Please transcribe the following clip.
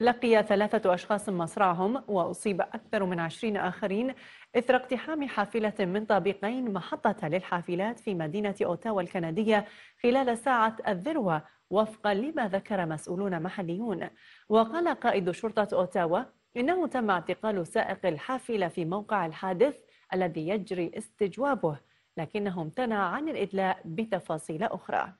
لقي ثلاثة أشخاص مصرعهم وأصيب أكثر من عشرين آخرين إثر اقتحام حافلة من طابقين محطة للحافلات في مدينة أوتاوا الكندية خلال ساعة الذروة وفقا لما ذكر مسؤولون محليون. وقال قائد شرطة أوتاوا إنه تم اعتقال سائق الحافلة في موقع الحادث الذي يجري استجوابه لكنه امتنع عن الإدلاء بتفاصيل أخرى.